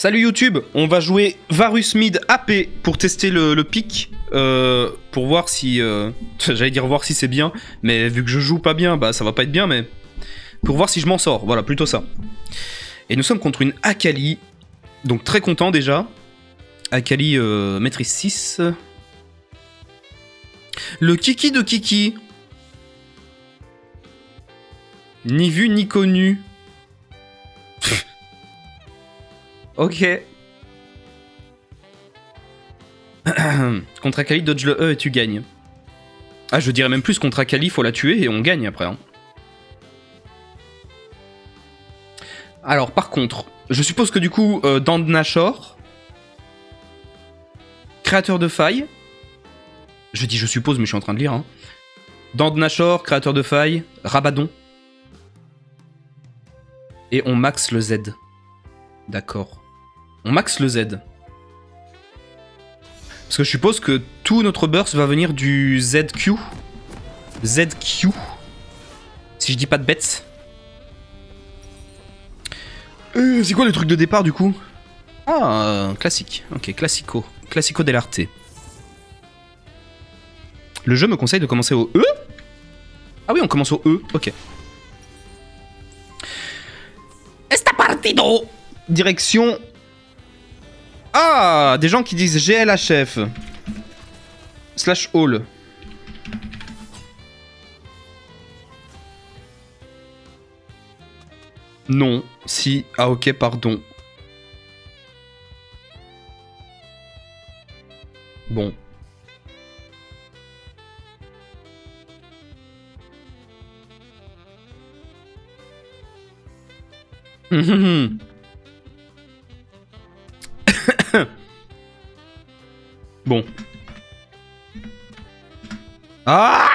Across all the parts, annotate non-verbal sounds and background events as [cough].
Salut YouTube, on va jouer Varus Mid AP pour tester le, pic, euh, pour voir si... euh, [laughs] J'allais dire voir si c'est bien, mais vu que je joue pas bien, bah ça va pas être bien, mais... Pour voir si je m'en sors, voilà, plutôt ça. Et nous sommes contre une Akali, donc très content déjà. Akali euh, maîtrise 6. Le Kiki de Kiki. Ni vu ni connu. [laughs] ok. [clears throat] contre Akali, dodge le E et tu gagnes. Ah, je dirais même plus, contre Akali, faut la tuer et on gagne après. hein. Alors, par contre, je suppose que du coup, euh, dans Nashor, créateur de failles, je dis je suppose, mais je suis en train de lire. Hein. Créateur de failles, Rabadon. Et on max le Z. D'accord. On max le Z. Parce que je suppose que tout notre burst va venir du ZQ. ZQ. Si je dis pas de bêtes. Euh, c'est quoi le truc de départ du coup? Ah, classique. Ok, classico. Classico dell'arte. Le jeu me conseille de commencer au E? Ah oui, on commence au E, ok. Esta partido Direction... Ah Des gens qui disent GLHF. Slash Hall. Non, si, ah ok, pardon. Bon. Bon. Ah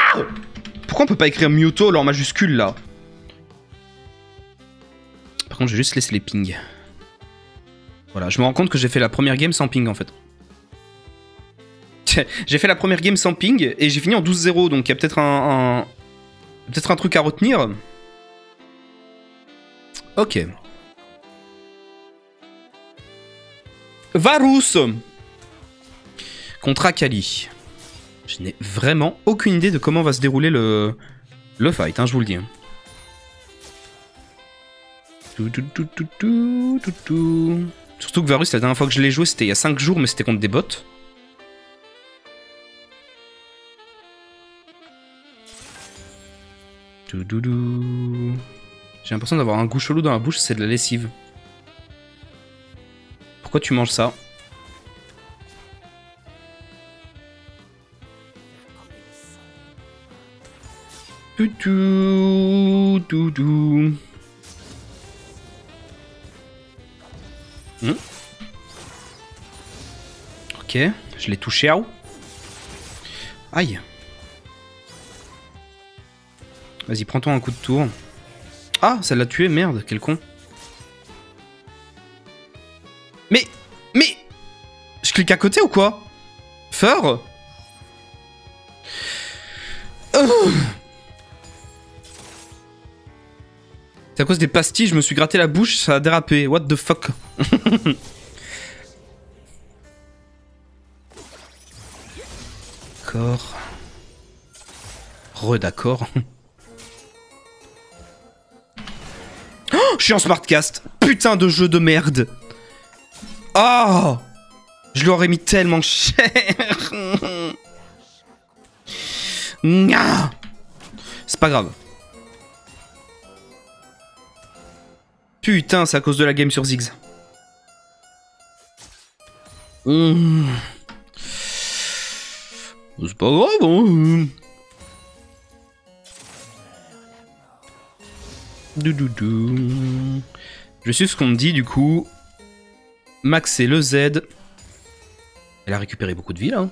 Pourquoi on peut pas écrire Muto là en majuscule là? Par contre, je vais juste laisser les pings. Voilà, je me rends compte que j'ai fait la première game sans ping en fait. [laughs] j'ai fait la première game sans ping et j'ai fini en 12-0, donc il y a peut-être un, un- peut-être un truc à retenir. Ok. Varus contre Akali. Je n'ai vraiment aucune idée de comment va se dérouler le, le fight, hein, je vous le dis. hein. Tout, tout, tout, tout, tout, tout, tout. Surtout que Varus, la dernière fois que je l'ai joué, c'était il y a 5 jours, mais c'était contre des bots. J'ai l'impression d'avoir un goût chelou dans la bouche, c'est de la lessive. Pourquoi tu manges ça? Hmm. Ok, je l'ai touché. ah. Aïe. Vas-y, prends-toi un coup de tour. Ah, ça l'a tué, merde, quel con. Mais, mais, je clique à côté ou quoi? Feur? Oh. À cause des pastilles, je me suis gratté la bouche, ça a dérapé. What the fuck? [laughs] D'accord. Re d'accord. Oh, je suis en smartcast. Putain de jeu de merde. Oh Je lui aurais mis tellement cher. [laughs] C'est pas grave. Putain, c'est à cause de la game sur Ziggs. Mmh. C'est pas grave, hein. Je suis ce qu'on me dit du coup. Max et le Z. Elle a récupéré beaucoup de vie là. hein.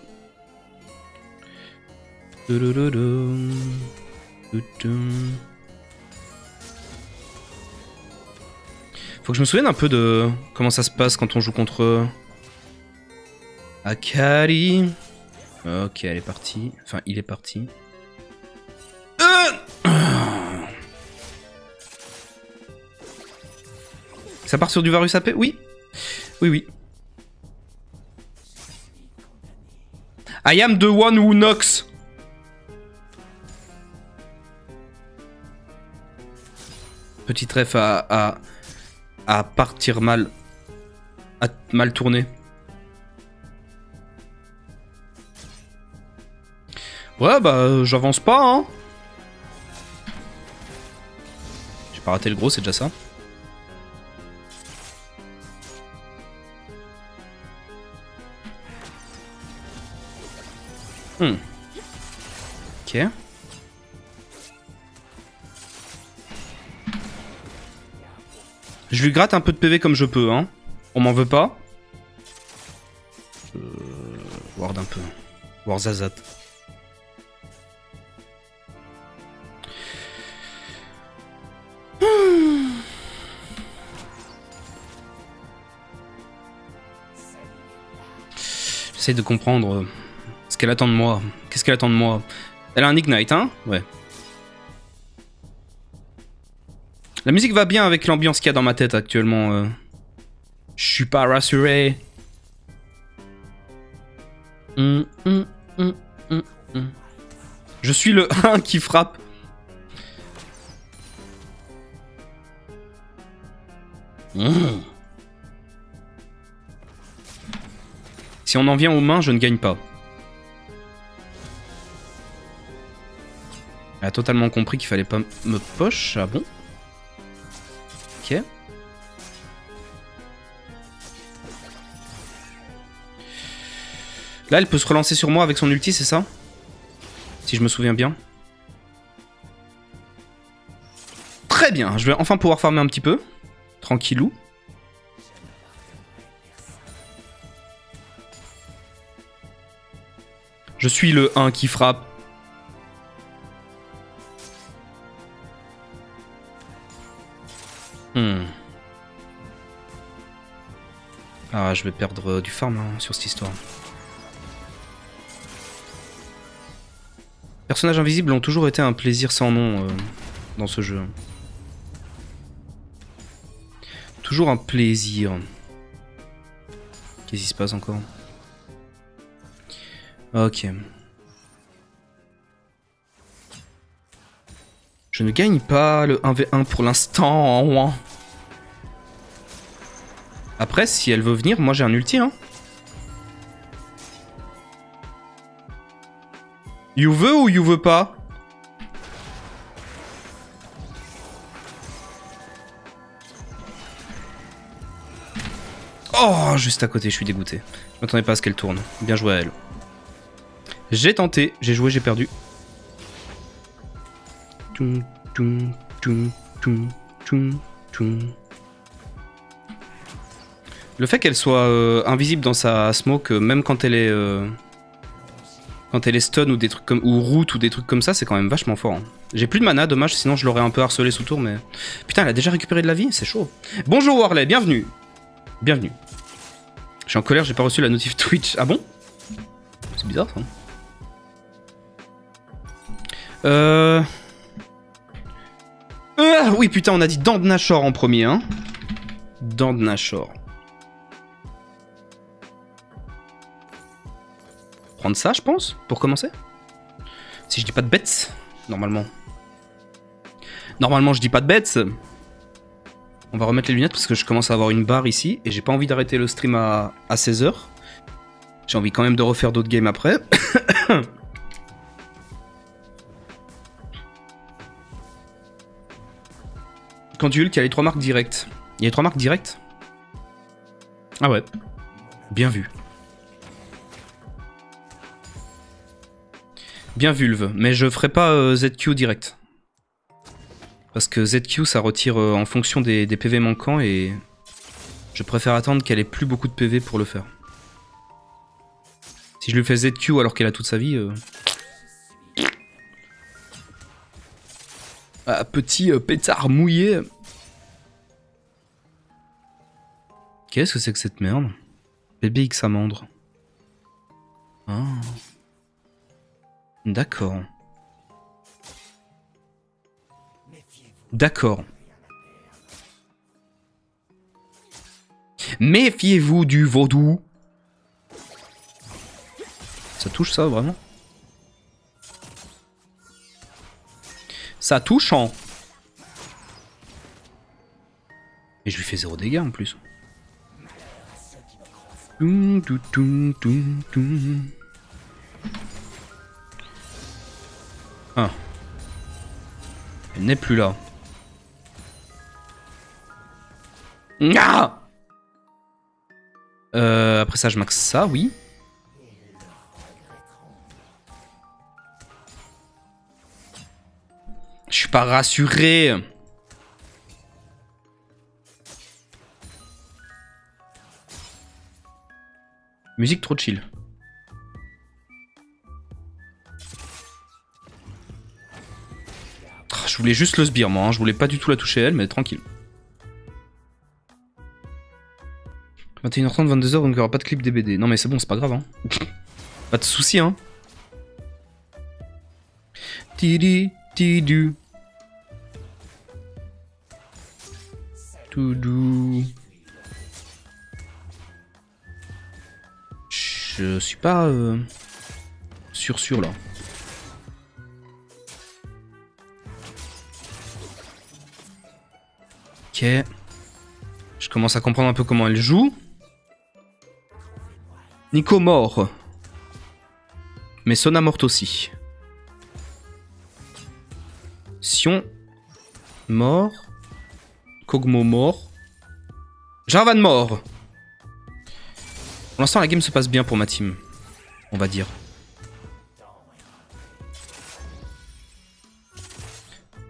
Faut que je me souvienne un peu de comment ça se passe quand on joue contre Akari. Ok, elle est partie. Enfin, il est parti. Euh [clears throat] Ça part sur du Varus AP? Oui. Oui, oui. I am the one who knocks. Petit ref à, à partir mal. À mal tourner. Ouais, bah, euh, j'avance pas, hein. J'ai pas raté le gros, c'est déjà ça. Hmm. Ok. Je lui gratte un peu de PV comme je peux, hein. On m'en veut pas. Euh, ward un peu. Ward Zazat. J'essaie de comprendre ce qu'elle attend de moi. Qu'est-ce qu'elle attend de moi? Elle a un Ignite, hein? Ouais. La musique va bien avec l'ambiance qu'il y a dans ma tête actuellement. euh. Je suis pas rassuré. Hum, hum, hum. Je suis le [laughs] 1 qui frappe. Si on en vient aux mains, je ne gagne pas. Elle a totalement compris qu'il fallait pas me poche. Ah bon? Là, elle peut se relancer sur moi avec son ulti, c'est ça Si je me souviens bien. Très bien, je vais enfin pouvoir farmer un petit peu. Tranquillou. Je suis le 1 qui frappe. Ah, je vais perdre euh, du farm hein, sur cette histoire. Personnages invisibles ont toujours été un plaisir sans nom euh, dans ce jeu. Toujours un plaisir. Qu'est-ce qui se passe encore? Ok. Je ne gagne pas le 1v1 pour l'instant. Après, si elle veut venir, moi j'ai un ulti. Hein. You veux ou you veux pas? Oh, juste à côté, je suis dégoûté. Je m'attendais pas à ce qu'elle tourne. Bien joué à elle. J'ai tenté, j'ai joué, j'ai perdu. Le fait qu'elle soit euh, invisible dans sa smoke, euh, même quand elle est euh, quand elle est stun ou des trucs comme ou root ou des trucs comme ça, c'est quand même vachement fort. hein. J'ai plus de mana, dommage, sinon je l'aurais un peu harcelé sous tour, mais putain, elle a déjà récupéré de la vie, c'est chaud. Bonjour Warley, bienvenue, bienvenue. Je suis en colère, j'ai pas reçu la notif Twitch. Ah bon? C'est bizarre ça. Euh... Euh, oui, putain, on a dit Dent de Nashor en premier, hein. Dent Prendre ça, je pense, pour commencer. Si je dis pas de bêtes, normalement. Normalement, je dis pas de bêtes. On va remettre les lunettes parce que je commence à avoir une barre ici et j'ai pas envie d'arrêter le stream à, à 16h. J'ai envie quand même de refaire d'autres games après. [coughs] Quand tu Hulk, il y a les trois marques directes. Il y a les trois marques directes? Ah ouais. Bien vu. Bien vulve, mais je ferai pas euh, ZQ direct. Parce que ZQ ça retire euh, en fonction des, PV manquants et je préfère attendre qu'elle ait plus beaucoup de PV pour le faire. Si je lui fais ZQ alors qu'elle a toute sa vie... euh, Ah, petit pétard mouillé. Qu'est-ce que c'est que cette merde? Bébé X amandre. Ah. D'accord. D'accord. Méfiez-vous du vaudou. Ça touche ça, vraiment? Ça touche en... Et je lui fais zéro dégâts en plus. Toum, Ah. Elle n'est plus là. Ah euh, après ça, je max ça, oui. Je suis pas rassuré. Musique trop chill. Je voulais juste le sbire, moi. Hein. Je voulais pas du tout la toucher elle, mais tranquille. 21h30, 22h, donc il n'y aura pas de clip DBD. Non mais c'est bon, c'est pas grave. Hein. [laughs] pas de soucis, hein. Tidi, tidu. Tout doux. Je suis pas euh, sûr sûr là. Ok. Je commence à comprendre un peu comment elle joue. Nico mort. Mais Sona morte aussi. Sion mort. Kogmo mort. Jarvan mort. Pour l'instant, la game se passe bien pour ma team. On va dire.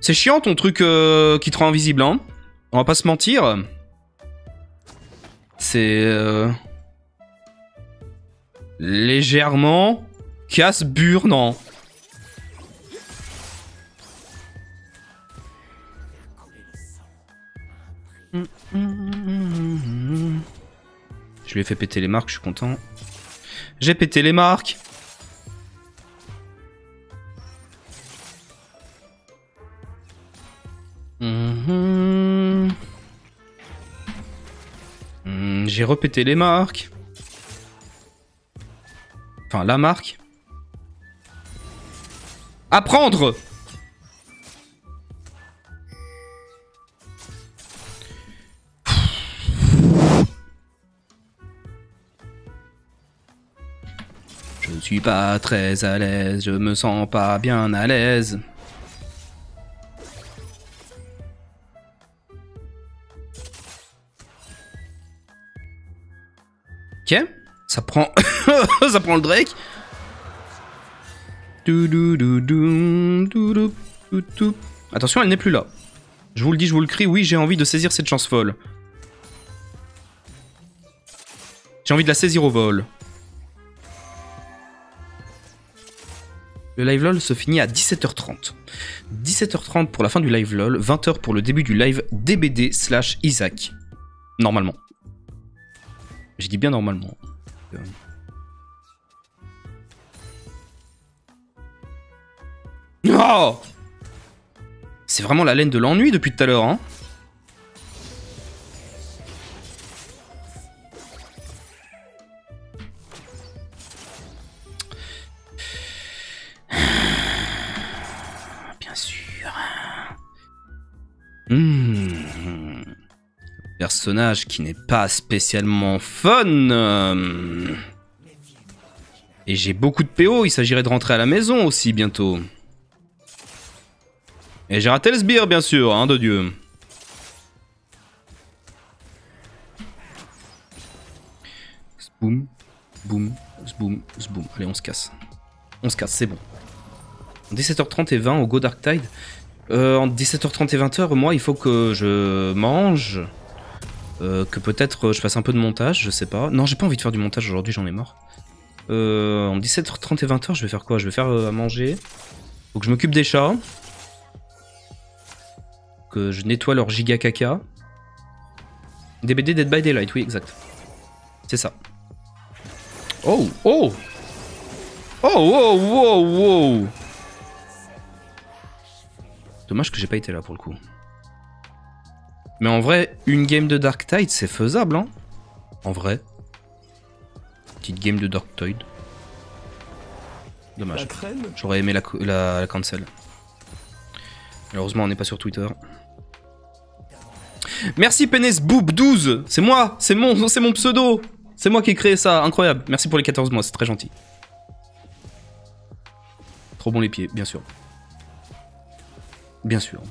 C'est chiant ton truc euh, qui te rend invisible, hein On va pas se mentir. C'est... Euh, légèrement casse-burnant. Je lui ai fait péter les marques, je suis content. J'ai pété les marques. J'ai les marques. Enfin, la marque. Apprendre Je suis pas très à l'aise, je me sens pas bien à l'aise. Ça prend... [coughs] ça prend le Drake. Attention, elle n'est plus là. Je vous le dis, je vous le crie, oui, j'ai envie de saisir cette chance folle. J'ai envie de la saisir au vol. Le live LOL se finit à 17h30. 17h30 pour la fin du live LOL, 20h pour le début du live DBD slash Isaac. Normalement. J'ai dit bien normalement. Oh C'est vraiment la laine de l'ennui depuis tout à l'heure, hein [sighs] Bien sûr. Hmm. Personnage qui n'est pas spécialement fun. Et j'ai beaucoup de PO, il s'agirait de rentrer à la maison aussi bientôt. Et j'ai raté le sbire, bien sûr, hein, de Dieu. Boum, boum, boum, boum. Allez, on se casse. On se casse, c'est bon. 17h30 et 20 au Go Dark Tide. Euh, en 17h30 et 20h, moi, il faut que je mange. Euh, que peut-être je fasse un peu de montage, je sais pas. Non, j'ai pas envie de faire du montage aujourd'hui, j'en ai marre. Euh, en 17h30 et 20h, je vais faire quoi? Je vais faire euh, à manger. Faut que je m'occupe des chats. Que je nettoie leur giga caca. DBD Dead by Daylight, oui, exact. C'est ça. Oh, oh Oh, oh, wow, wow Dommage que j'ai pas été là pour le coup. Mais en vrai, une game de Dark Tide, c'est faisable, hein En vrai. Petite game de Dorktoid. Dommage. J'aurais aimé la, la, la cancel. Malheureusement, on n'est pas sur Twitter. Merci Penes Boob 12 C'est moi C'est mon, [laughs] c'est mon pseudo C'est moi qui ai créé ça, incroyable Merci pour les 14 mois, c'est très gentil. Trop bon les pieds, bien sûr. Bien sûr.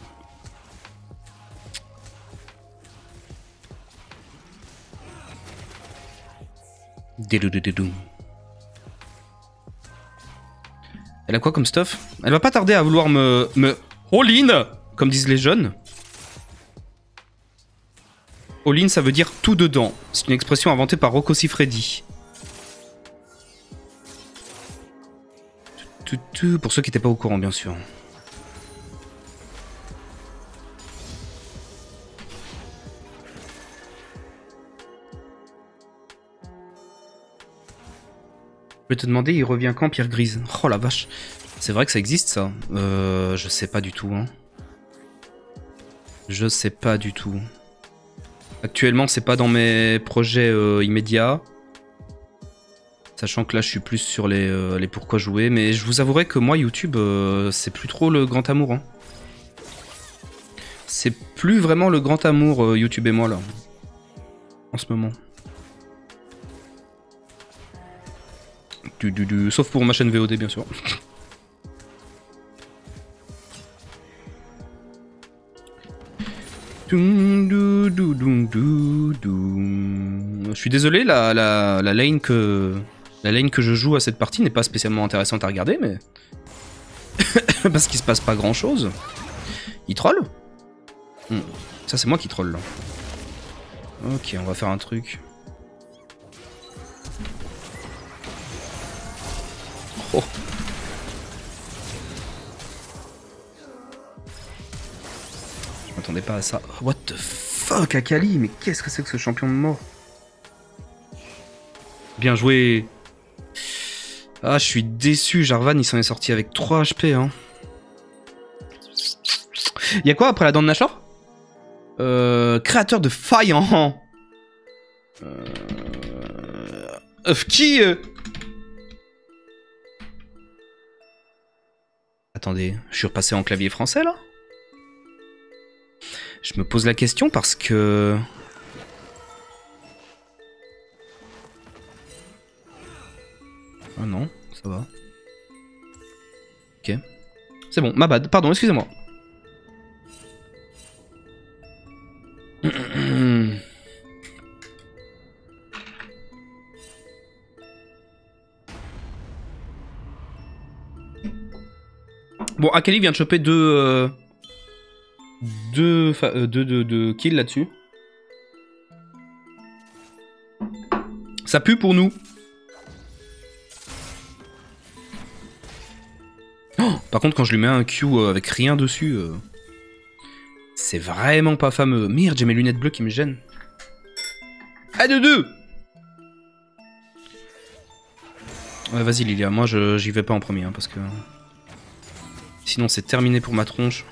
Elle a quoi comme stuff? Elle va pas tarder à vouloir me... me... All-in Comme disent les jeunes. All-in, ça veut dire tout dedans. C'est une expression inventée par Rocco Siffredi. Pour ceux qui n'étaient pas au courant, bien sûr. Vais te demander, il revient quand Pierre Grise? Oh la vache C'est vrai que ça existe ça Euh... Je sais pas du tout. Hein. Je sais pas du tout. Actuellement, c'est pas dans mes projets euh, immédiats. Sachant que là, je suis plus sur les, euh, les pourquoi jouer. Mais je vous avouerai que moi, YouTube, c'est plus trop le grand amour. Hein. C'est plus vraiment le grand amour, YouTube et moi, là. En ce moment. Sauf pour ma chaîne VOD, bien sûr. Je suis désolé, la, la, la, lane que, je joue à cette partie n'est pas spécialement intéressante à regarder, mais... [coughs] Parce qu'il se passe pas grand chose. Il troll? Hmm. Ça c'est moi qui troll là. Ok, on va faire un truc. Oh m'attendais pas à ça. What the fuck, Akali Mais qu'est-ce que c'est que ce champion de mort? Bien joué. Ah, je suis déçu, Jarvan, il s'en est sorti avec 3 HP, hein. Y'a quoi après la dent de Nashor euh, Créateur de faille en... Euh... euh qui euh Attendez, je suis repassé en clavier français là? Je me pose la question parce que... Ah non, ça va. Ok. C'est bon, ma bad. Pardon, excusez-moi. Bon, Akali vient de choper deux, euh, deux, euh, deux, kills là-dessus. Ça pue pour nous. Oh, par contre, quand je lui mets un Q euh, avec rien dessus, euh, c'est vraiment pas fameux. Merde, j'ai mes lunettes bleues qui me gênent. Ah, de deux Ouais, vas-y, Lilia, moi j'y vais pas en premier, hein, parce que... Sinon, c'est terminé pour ma tronche.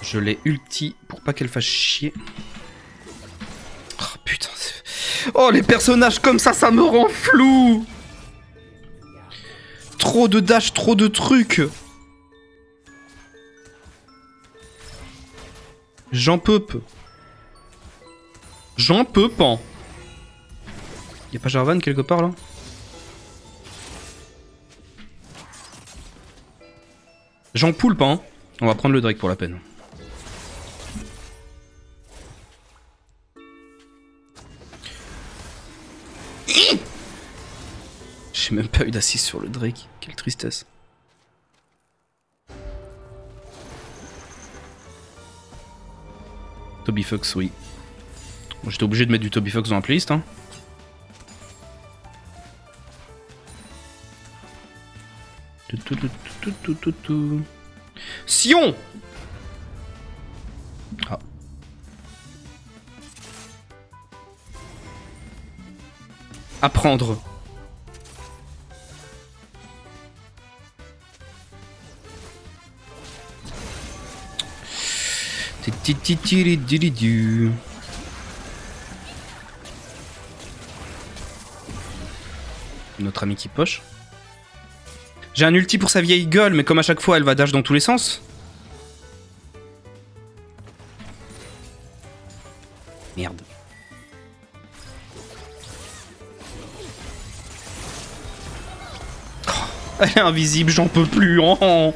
Je l'ai ulti pour pas qu'elle fasse chier. Oh putain. Oh les personnages comme ça, ça me rend flou Trop de dash, trop de trucs J'en peux peu. J'en peux pas. Y'a pas Jarvan quelque part là? J'en poule pas. Hein. On va prendre le Drake pour la peine. [coughs] J'ai même pas eu d'assise sur le Drake. Quelle tristesse. Toby Fox, oui. J'étais obligé de mettre du Toby Fox dans la playlist. Sion Apprendre. Titi Notre ami qui poche. J'ai un ulti pour sa vieille gueule, mais comme à chaque fois elle va dash dans tous les sens. Merde. Oh, elle est invisible, j'en peux plus. Oh.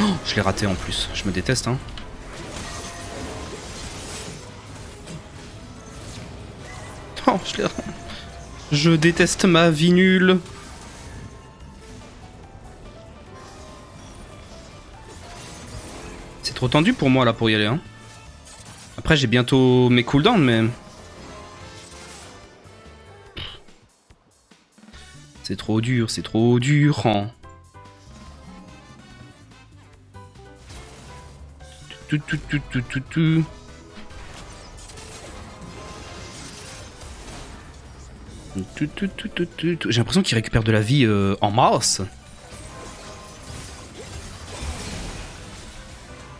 Oh, je l'ai raté en plus. Je me déteste, hein. Je déteste ma vie nulle. C'est trop tendu pour moi là pour y aller. Hein. Après j'ai bientôt mes cooldowns mais... C'est trop dur, c'est trop dur. Hein. Tout, tout, tout, tout, tout, tout. J'ai l'impression qu'il récupère de la vie euh, en masse.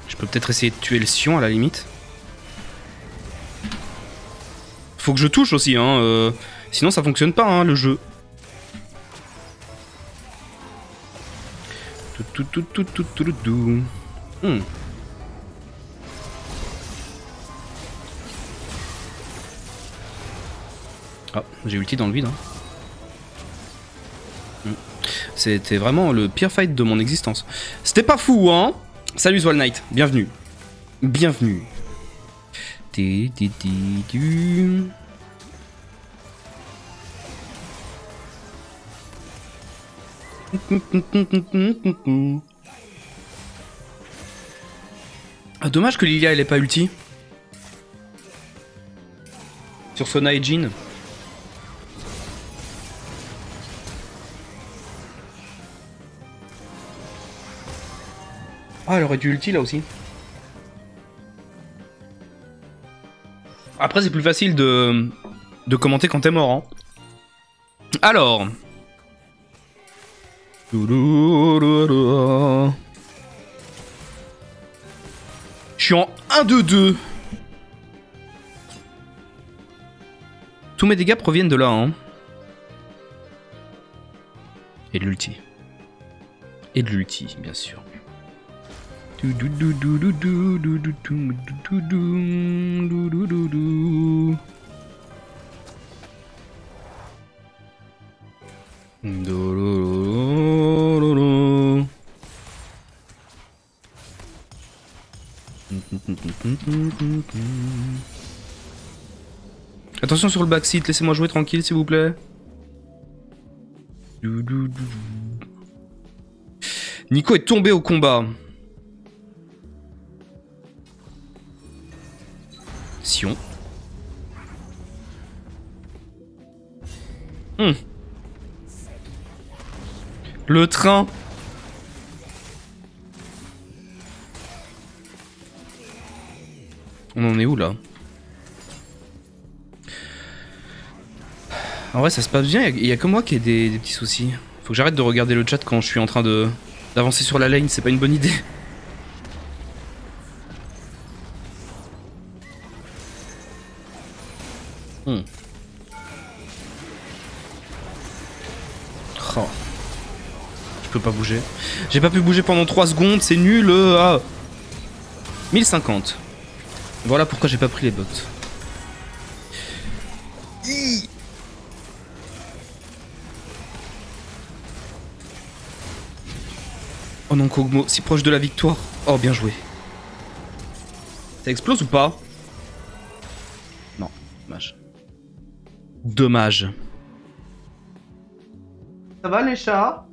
Je peux peut-être essayer de tuer le Sion à la limite. Faut que je touche aussi, hein. euh, sinon ça fonctionne pas, hein, le jeu. Hmm. Ah, j'ai ulti dans le vide. Hein. Hmm. C'était vraiment le pire fight de mon existence. C'était pas fou, hein Salut Swall Knight, bienvenue. Bienvenue. Ti, ti, tu. Ah, dommage que Lilia elle ait pas ulti. Sur Sona et Jin. Ah, elle aurait dû ulti là aussi. Après, c'est plus facile de, de commenter quand t'es mort. Hein. Alors. Je suis en 1-2-2. Tous mes dégâts proviennent de là. Hein. Et de l'ulti. Et de l'ulti, bien sûr. Attention sur le backseat, laissez-moi jouer tranquille s'il vous plaît. Nico est tombé au combat. Le train. On en est où là En vrai ça se passe bien, il y, a que moi qui ai des, des petits soucis. Faut que j'arrête de regarder le chat quand je suis en train de d'avancer sur la lane, c'est pas une bonne idée. [laughs] Hmm. Peux pas bouger. J'ai pas pu bouger pendant 3 secondes, c'est nul. Euh, ah. 1050. Voilà pourquoi j'ai pas pris les bottes. Oh non, Kogmo, si proche de la victoire. Oh, bien joué. Ça explose ou pas? Non, dommage. Dommage. Ça va les chats?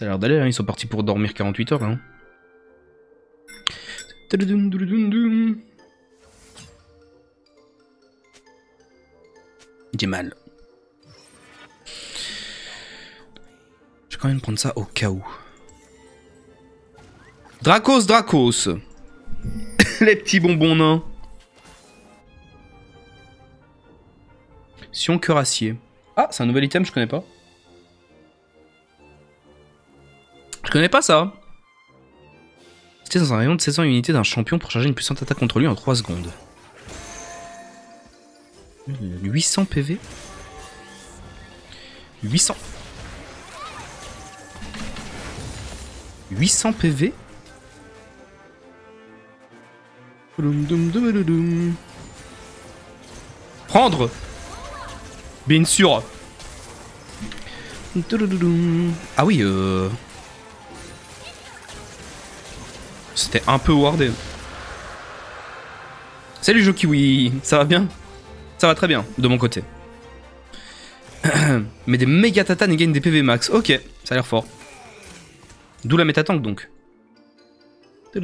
Ça a l'air d'aller, hein. ils sont partis pour dormir 48 heures. Hein. J'ai mal. Je vais quand même prendre ça au cas où. Dracos, Dracos [coughs] Les petits bonbons nains Sion cuirassier. Ah, c'est un nouvel item, je connais pas. Je connais pas ça? C'était dans un rayon de 1600 unités d'un champion pour charger une puissante attaque contre lui en 3 secondes. 800 PV 800 800 PV Prendre! Bien sûr. Ah oui, euh... C'était un peu wardé. Salut Jokiwi, ça va bien? Ça va très bien, de mon côté. [clears throat] Mais des méga tatanes et gagne des PV max. Ok, ça a l'air fort. D'où la méta-tank donc. Je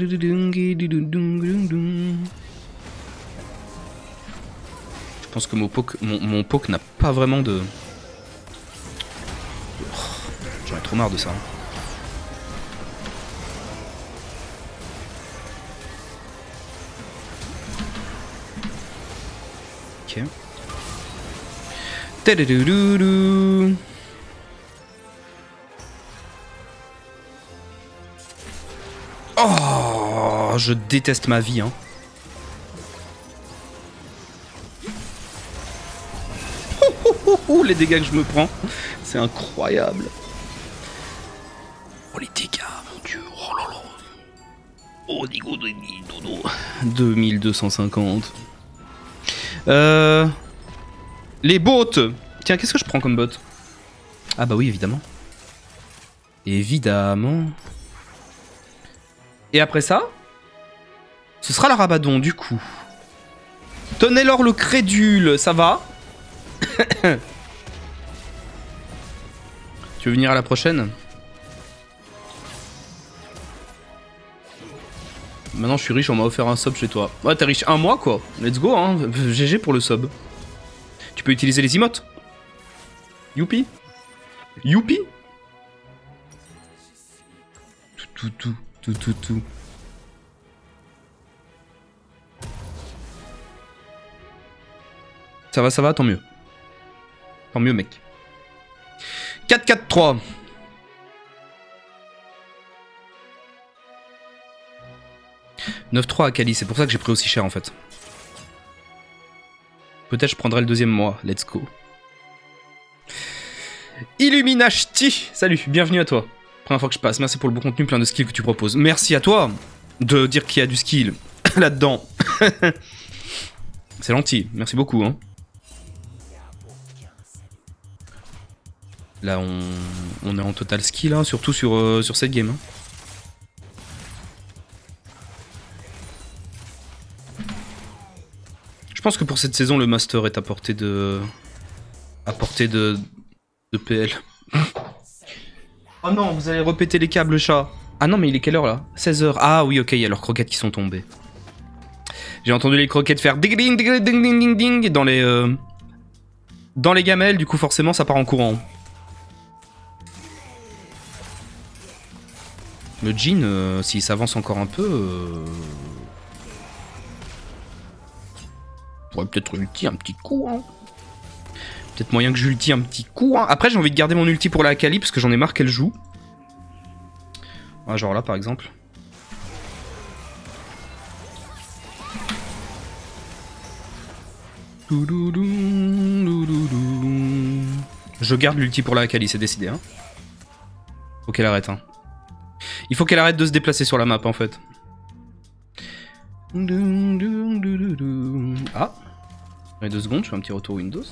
pense que mon poke, mon, poke n'a pas vraiment de... J'en ai trop marre de ça. Hein. Oh, je déteste ma vie, hein. les dégâts que je me prends, c'est incroyable. Oh les dégâts, mon dieu, oh là là. Oh, 2250. Euh... Les bots Tiens, qu'est-ce que je prends comme bot Ah bah oui, évidemment. Évidemment. Et après ça, ce sera la Rabadon, du coup. Tenez-leur le crédule, ça va [coughs] Tu veux venir à la prochaine? Maintenant je suis riche, on m'a offert un sub chez toi. Ouais, t'es riche un mois quoi. Let's go, hein. GG pour le sub. Tu peux utiliser les emotes. Youpi. Youpi. Tout, tout, tout, tout, tout, tout. Ça va, ça va, tant mieux. Tant mieux, mec. 4-4-3. 9-3 à Kali, c'est pour ça que j'ai pris aussi cher en fait. Peut-être je prendrai le deuxième mois, let's go. Illuminati Salut, bienvenue à toi. Première fois que je passe, merci pour le bon contenu, plein de skills que tu proposes. Merci à toi de dire qu'il y a du skill [laughs] là-dedans. [laughs] C'est gentil, merci beaucoup. Hein. Là, on, est en total skill, hein, surtout sur, euh, sur cette game. Hein. Pense que pour cette saison, le master est à portée de. à portée de. de PL. oh non, vous allez repéter les câbles, chat. Ah non, mais il est quelle heure là? 16h. Ah oui, ok, il y a leurs croquettes qui sont tombées. J'ai entendu les croquettes faire ding ding ding ding ding ding dans les. Euh, dans les gamelles, du coup, forcément, ça part en courant. Le jean, euh, s'il s'avance encore un peu. Euh, pourrais peut-être ulti un petit coup. Hein. Peut-être moyen que j'ulti un petit coup. Hein. Après, j'ai envie de garder mon ulti pour la Kali parce que j'en ai marre qu'elle joue. genre là, par exemple. Je garde l'ulti pour la Akali, c'est décidé. Hein. Faut qu'elle arrête. Hein. Il faut qu'elle arrête de se déplacer sur la map en fait. Ah dans deux secondes, je fais un petit retour Windows.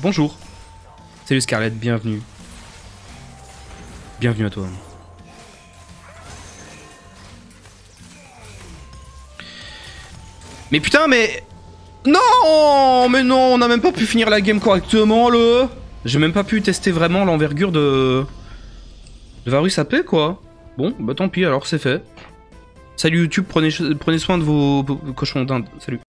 Bonjour. Salut Scarlett, bienvenue. Bienvenue à toi. Mais putain, mais... Non Mais non, on n'a même pas pu finir la game correctement, le J'ai même pas pu tester vraiment l'envergure de... De Varus AP, quoi. Bon, bah tant pis, alors c'est fait. Salut YouTube, prenez, prenez soin de vos, cochons d'Inde. Salut.